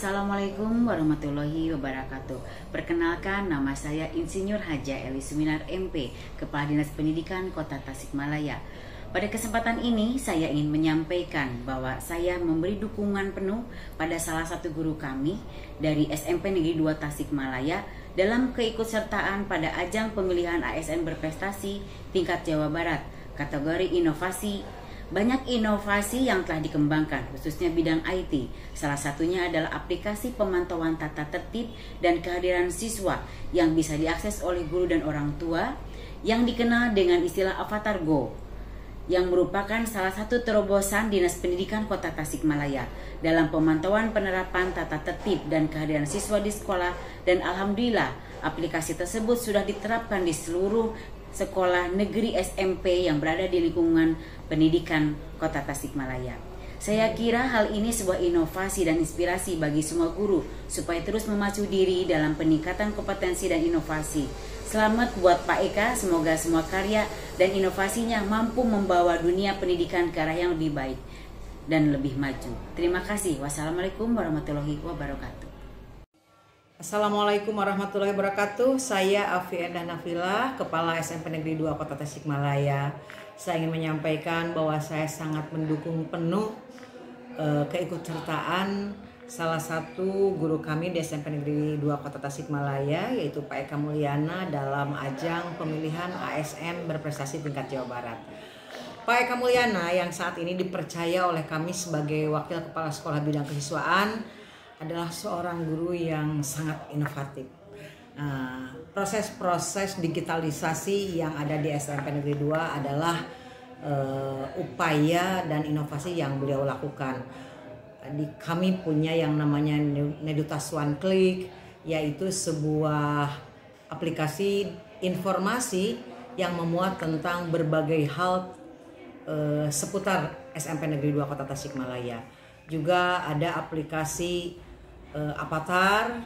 Assalamualaikum warahmatullahi wabarakatuh. Perkenalkan nama saya Insinyur Haja Eli Suminar MP, Kepala Dinas Pendidikan Kota Tasikmalaya. Pada kesempatan ini saya ingin menyampaikan bahwa saya memberi dukungan penuh pada salah satu guru kami dari SMP Negeri 2 Tasikmalaya dalam keikutsertaan pada ajang pemilihan ASN berprestasi tingkat Jawa Barat kategori inovasi banyak inovasi yang telah dikembangkan, khususnya bidang IT. Salah satunya adalah aplikasi pemantauan tata tertib dan kehadiran siswa yang bisa diakses oleh guru dan orang tua yang dikenal dengan istilah Avatar Go yang merupakan salah satu terobosan Dinas Pendidikan Kota Tasikmalaya dalam pemantauan penerapan tata tertib dan kehadiran siswa di sekolah dan alhamdulillah aplikasi tersebut sudah diterapkan di seluruh sekolah negeri SMP yang berada di lingkungan pendidikan Kota Tasikmalaya. Saya kira hal ini sebuah inovasi dan inspirasi bagi semua guru supaya terus memacu diri dalam peningkatan kompetensi dan inovasi. Selamat buat Pak Eka, semoga semua karya dan inovasinya mampu membawa dunia pendidikan ke arah yang lebih baik dan lebih maju. Terima kasih. Wassalamualaikum warahmatullahi wabarakatuh. Assalamualaikum warahmatullahi wabarakatuh. Saya Afi Nafila, Kepala SMP Negeri 2 Kota Tasikmalaya. Saya ingin menyampaikan bahwa saya sangat mendukung penuh eh, keikutsertaan salah satu guru kami di SMP Negeri 2 Kota Tasikmalaya yaitu Pak Eka Mulyana dalam ajang pemilihan ASN berprestasi tingkat Jawa Barat. Pak Eka Mulyana yang saat ini dipercaya oleh kami sebagai Wakil Kepala Sekolah Bidang Kesiswaan adalah seorang guru yang sangat inovatif. Nah, proses-proses digitalisasi yang ada di SMP Negeri 2 adalah uh, upaya dan inovasi yang beliau lakukan. Di, kami punya yang namanya Nedutas One Click, yaitu sebuah aplikasi informasi yang memuat tentang berbagai hal uh, seputar SMP Negeri 2 Kota Tasikmalaya. Juga ada aplikasi uh, Avatar,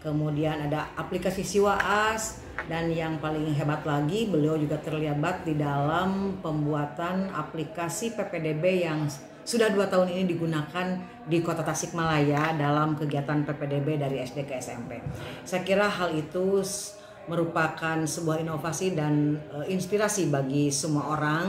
kemudian ada aplikasi Siwaas dan yang paling hebat lagi beliau juga terlibat di dalam pembuatan aplikasi PPDB yang sudah dua tahun ini digunakan di kota Tasikmalaya dalam kegiatan PPDB dari SD ke SMP. Saya kira hal itu merupakan sebuah inovasi dan uh, inspirasi bagi semua orang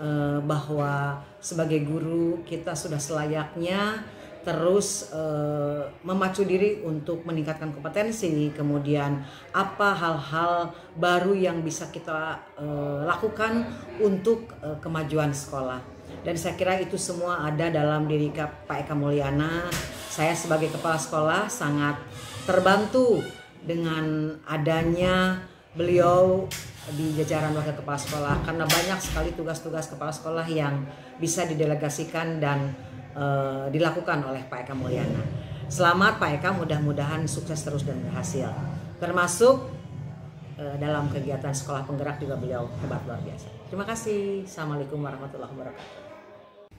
uh, bahwa sebagai guru kita sudah selayaknya terus uh, memacu diri untuk meningkatkan kompetensi, kemudian apa hal-hal baru yang bisa kita uh, lakukan untuk uh, kemajuan sekolah. Dan saya kira itu semua ada dalam diri Pak Eka Mulyana. Saya sebagai kepala sekolah sangat terbantu dengan adanya beliau di jajaran wakil kepala sekolah karena banyak sekali tugas-tugas kepala sekolah yang bisa didelegasikan dan uh, dilakukan oleh Pak Eka Mulyana. Selamat Pak Eka, mudah-mudahan sukses terus dan berhasil. Termasuk uh, dalam kegiatan sekolah penggerak juga beliau hebat luar biasa. Terima kasih. Assalamualaikum warahmatullahi wabarakatuh.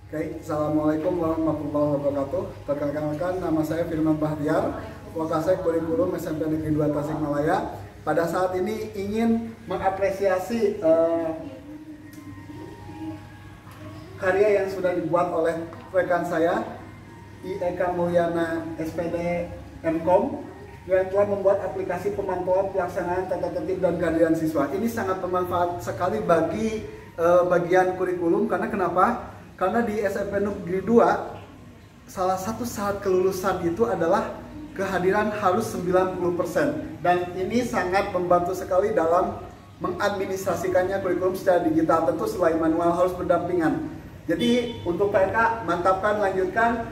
Oke, Assalamualaikum warahmatullahi wabarakatuh. Perkenalkan nama saya Firman Bahtiar, Wakasek Kurikulum SMP Negeri 2 Tasikmalaya. Pada saat ini ingin mengapresiasi uh, karya yang sudah dibuat oleh rekan saya IEK Mulyana SPD Mkom yang telah membuat aplikasi pemantauan pelaksanaan tata tertib dan kehadiran siswa. Ini sangat bermanfaat sekali bagi uh, bagian kurikulum karena kenapa? Karena di SMP Negeri 2 salah satu syarat kelulusan itu adalah kehadiran harus 90% dan ini sangat membantu sekali dalam mengadministrasikannya kurikulum secara digital tentu selain manual harus berdampingan jadi untuk PK mantapkan, lanjutkan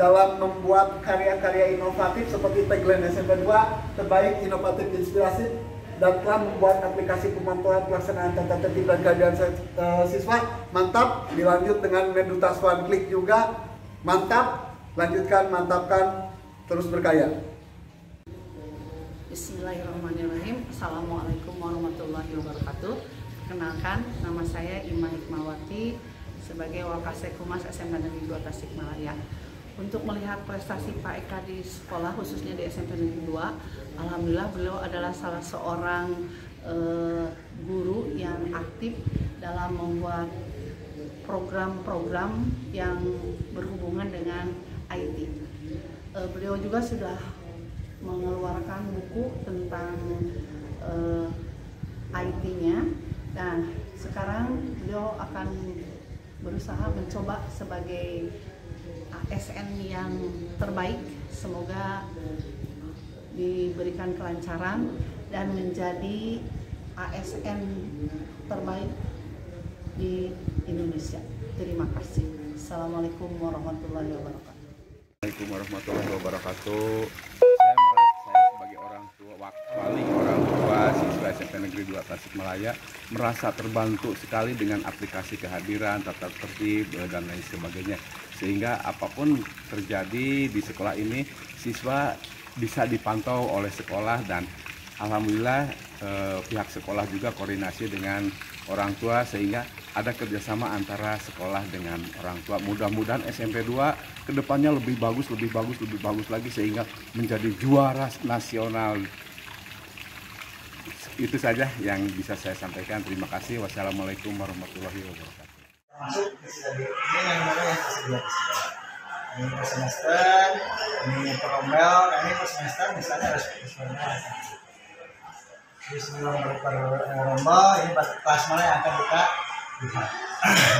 dalam membuat karya-karya inovatif seperti tagline SMP 2 terbaik, inovatif, inspirasi dan telah membuat aplikasi pemantauan pelaksanaan tata tertib dan keadaan uh, siswa. Mantap dilanjut dengan Medutas One Click juga. Mantap lanjutkan mantapkan terus berkaya Bismillahirrahmanirrahim. Assalamualaikum warahmatullahi wabarakatuh. Kenalkan nama saya Ima Hikmawati sebagai Wakasek Humas SMP Negeri 2 Tasikmalaya. Untuk melihat prestasi Pak Eka di sekolah khususnya di SMP Negeri 2, alhamdulillah beliau adalah salah seorang uh, guru yang aktif dalam membuat program-program yang berhubungan dengan IT. Eh, beliau juga sudah mengeluarkan buku tentang eh, IT-nya. Nah, sekarang beliau akan berusaha mencoba sebagai ASN yang terbaik. Semoga diberikan kelancaran dan menjadi ASN terbaik di Indonesia. Terima kasih. Assalamualaikum warahmatullahi wabarakatuh. Assalamualaikum warahmatullahi wabarakatuh. Saya merasa sebagai orang tua wali orang tua siswa SMP Negeri 2 Tasikmalaya merasa terbantu sekali dengan aplikasi kehadiran, tata tertib eh, dan lain sebagainya. Sehingga apa pun terjadi di sekolah ini siswa bisa dipantau oleh sekolah dan alhamdulillah eh, pihak sekolah juga koordinasi dengan orang tua sehingga ada kerjasama antara sekolah dengan orang tua. Mudah-mudahan SMP 2 ke depannya lebih bagus, lebih bagus, lebih bagus lagi sehingga menjadi juara nasional. Itu saja yang bisa saya sampaikan. Terima kasih. Wassalamualaikum warahmatullahi wabarakatuh. masuk ini yang mana yang tersedia di ini semester ini per ini semester misalnya harus sesuai jadi sebelum per, ini pas kelas mana yang akan kita lihat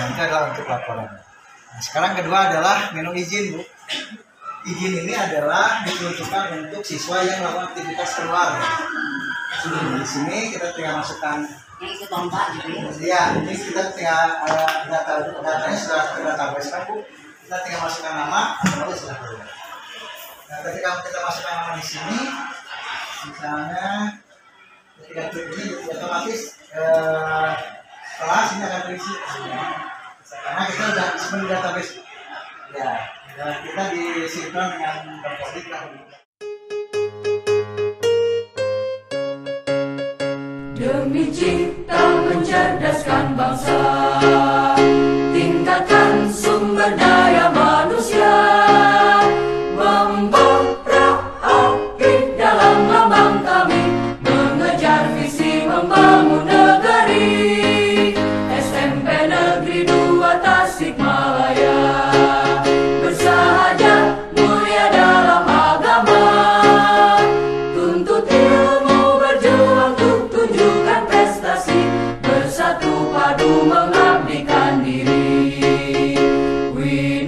nanti adalah untuk laporan nah, sekarang kedua adalah menu izin bu izin ini adalah diperuntukkan untuk siswa yang melakukan aktivitas keluar di sini kita tinggal masukkan Yang ikut lomba gitu ya. Iya, ini kita tinggal uh, data datanya sudah ke database kan bu. Kita tinggal masukkan nama, lalu sudah keluar. Nah, ketika kita masukkan nama di sini, misalnya ketika klik ini otomatis uh, kelas ini akan terisi. Karena kita sudah di database. Ya, dan kita disimpan dengan lah. Demi cinta mencerdaskan bangsa we